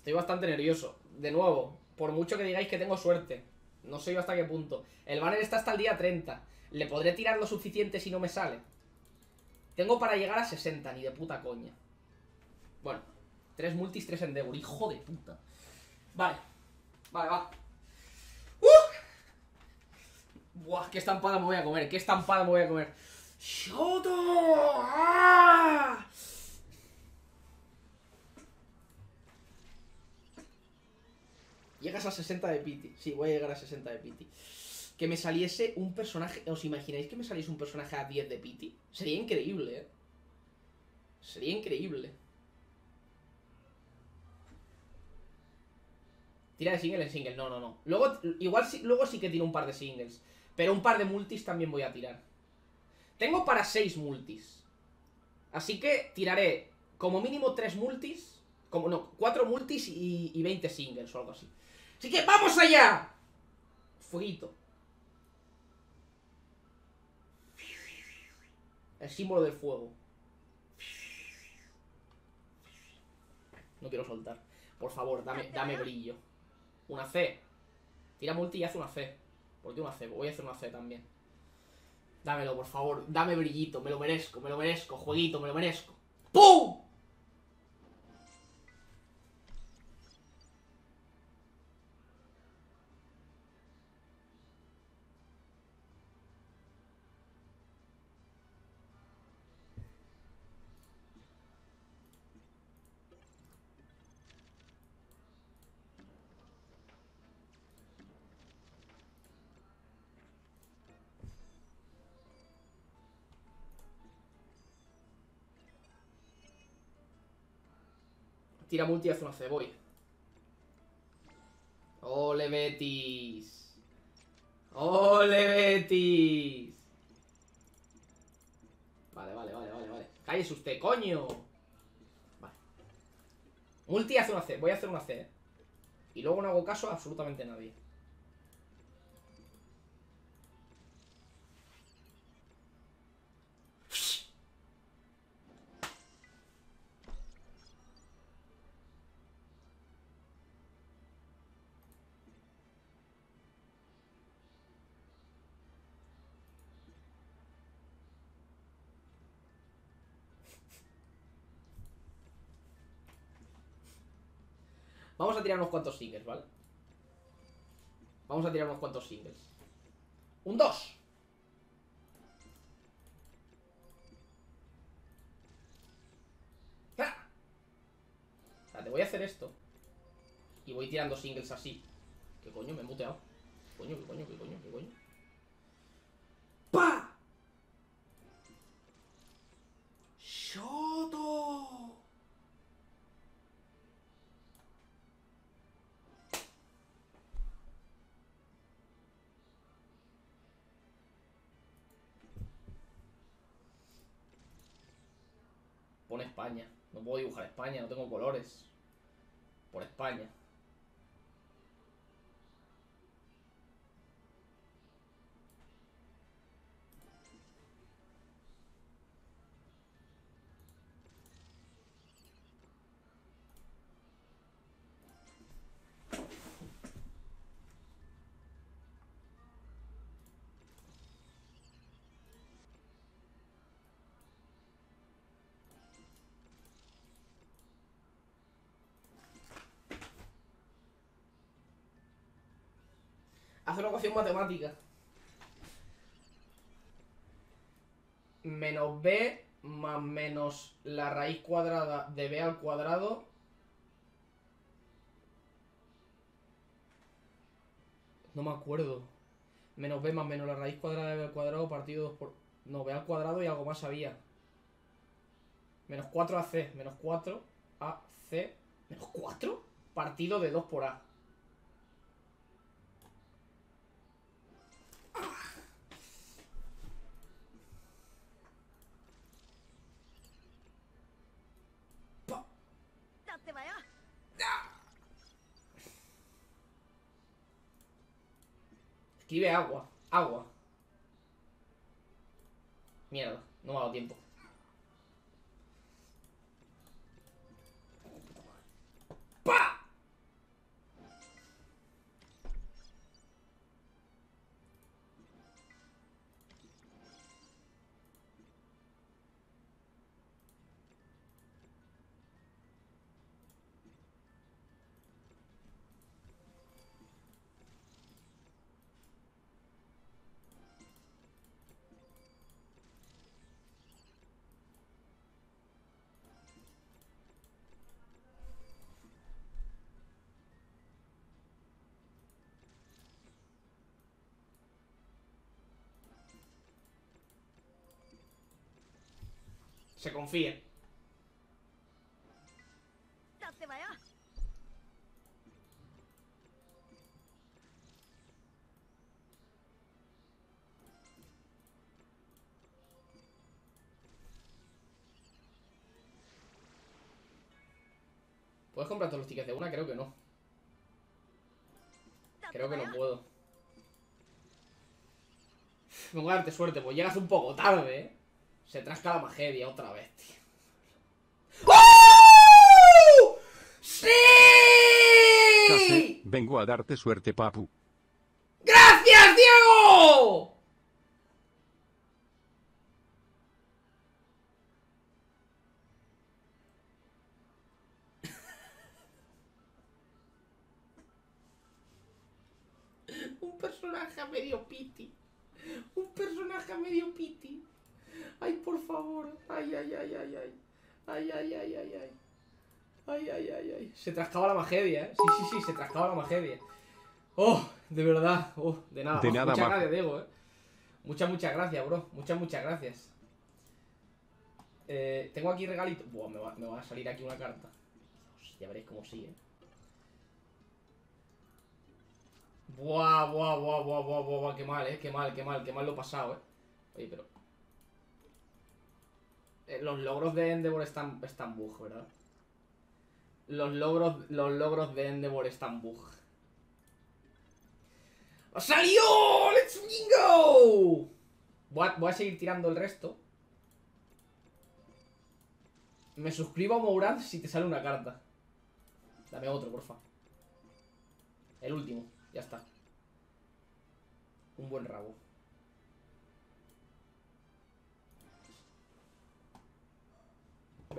Estoy bastante nervioso. De nuevo, por mucho que digáis que tengo suerte. No sé yo hasta qué punto. El banner está hasta el día 30. ¿Le podré tirar lo suficiente si no me sale? Tengo para llegar a 60, ni de puta coña. Bueno, 3 multis, 3 endeavor. Hijo de puta. Vale. Vale, va. ¡Uh! Buah, qué estampada me voy a comer. Qué estampada me voy a comer. ¡Shoto! ¡Ah! Llegas a 60 de piti. Sí, voy a llegar a 60 de piti. Que me saliese un personaje. ¿Os imagináis que me saliese un personaje a 10 de piti? Sería increíble, ¿eh? Sería increíble. Tira de single en single. No, no, no. Luego, igual luego sí que tiro un par de singles. Pero un par de multis también voy a tirar. Tengo para 6 multis. Así que tiraré como mínimo 3 multis. Como no, 4 multis y, y 20 singles o algo así. Así que ¡vamos allá! Fueguito. El símbolo del fuego. No quiero soltar. Por favor, dame, dame brillo. Una C. Tira multi y hace una C. ¿Por qué una C? Voy a hacer una C también. Dámelo, por favor. Dame brillito. Me lo merezco, me lo merezco. Jueguito, me lo merezco. ¡Pum! Tira multi y hace una C, voy. ¡Ole, Betis! ¡Ole, Betis! Vale, vale, vale, vale, vale. Cállese usted, coño. Vale. Multi hace una C, voy a hacer una C. ¿eh? Y luego no hago caso a absolutamente nadie. Vamos a tirar unos cuantos singles, ¿vale? Vamos a tirar unos cuantos singles. Un 2. te voy a hacer esto. Y voy tirando singles así. ¿Qué coño? Me he muteado. ¿Qué coño? ¿Qué coño? ¿Qué coño? ¿Qué coño? España. No puedo dibujar España, no tengo colores. Por España. Haz una ecuación matemática. Menos b más menos la raíz cuadrada de b al cuadrado. No me acuerdo. Menos b más menos la raíz cuadrada de b al cuadrado partido 2 por... No, b al cuadrado y algo más había. Menos 4 a c. Menos 4 a c. ¿Menos 4? Partido de 2 por a. Escribe agua. Agua. Mierda, no me ha dado tiempo. Se confía. ¿Puedes comprar todos los tickets de una? Creo que no. Creo que no puedo. Vengo a darte suerte, pues llegas un poco tarde, ¿eh? Se trasca la magedia otra vez, tío. ¡Oh! ¡Sí! Vengo a darte suerte, papu. ¡Gracias, Diego! Un personaje a medio piti. Un personaje a medio piti. Ay, por favor. Ay, ay, ay, ay, ay. Ay, ay, ay, ay, ay. Ay, ay, ay, ay. Se trascaba la magedia, ¿eh? Sí, sí, sí, se trascaba la magedia. Oh, de verdad. Oh, de nada. De Oh, nada, muchas majo. gracias, Diego, ¿eh? Muchas, muchas gracias, bro. Muchas, muchas gracias. Eh, tengo aquí regalito. Buah, me va, me va a salir aquí una carta. Dios, ya veréis cómo sí, ¿eh? Buah, buah, buah, buah, buah, buah, buah, qué mal, eh, qué mal, qué mal, qué mal lo he pasado, eh. Oye, pero. Eh, los logros de Endeavor están, están bug, ¿verdad? Los logros, los logros de Endeavor están bug. ¡Ha salido! ¡Let's go! Voy a, voy a seguir tirando el resto. Me suscribo a Mourad si te sale una carta. Dame otro, porfa. El último, ya está. Un buen rabo.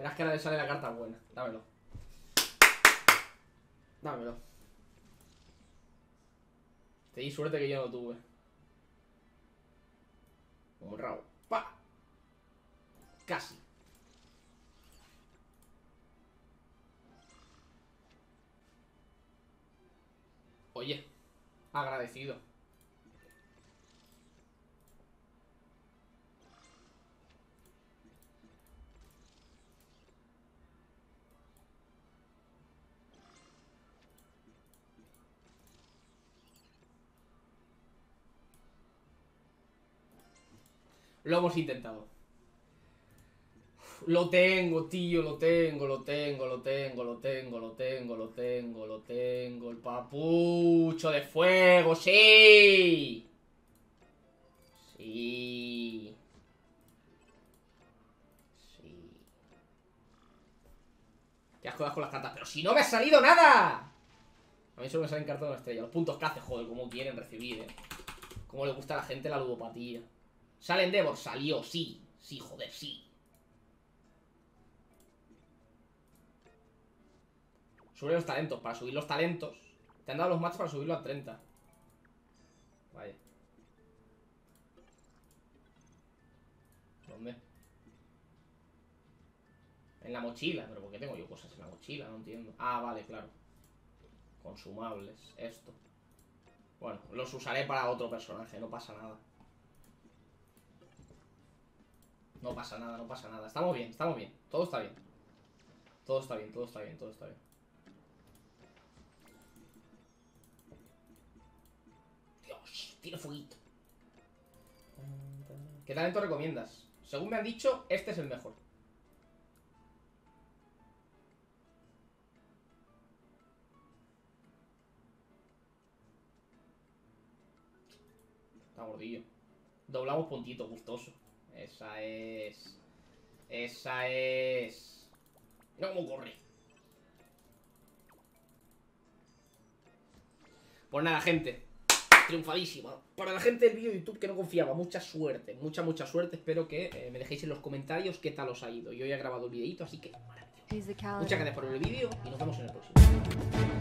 Verás que ahora le sale la carta buena. Dámelo. Dámelo. Te di suerte que yo no tuve. Rabo. ¡Pa! Casi. Oye, agradecido. Lo hemos intentado. Lo tengo, tío, lo tengo, lo tengo, lo tengo, lo tengo, lo tengo, lo tengo, lo tengo. El papucho de fuego, sí. Sí. Sí. Qué asco das con las cartas. Pero si no me ha salido nada. A mí solo me salen cartas de una estrella. Los puntos que hace, joder, como quieren recibir, eh. Cómo le gusta a la gente la ludopatía. Sale Endeavor, salió, sí. Sí, joder, sí. Sube los talentos. Para subir los talentos. Te han dado los matches para subirlo a 30. Vaya. ¿Dónde? En la mochila. ¿Pero por qué tengo yo cosas en la mochila? No entiendo. Ah, vale, claro. Consumables. Esto. Bueno, los usaré para otro personaje. No pasa nada. No pasa nada, no pasa nada. Estamos bien, estamos bien. Todo está bien. Todo está bien, todo está bien, todo está bien. Dios, tiene fueguito. ¿Qué talento recomiendas? Según me han dicho, este es el mejor. Está gordillo. Doblamos puntito, gustoso. Esa es. Esa es. Mira cómo corre. Pues nada, gente. Triunfadísima. Para la gente del vídeo de YouTube que no confiaba, mucha suerte. Mucha, mucha suerte. Espero que eh, me dejéis en los comentarios qué tal os ha ido. Yo ya he grabado el videito, así que. Muchas gracias por ver el vídeo y nos vemos en el próximo.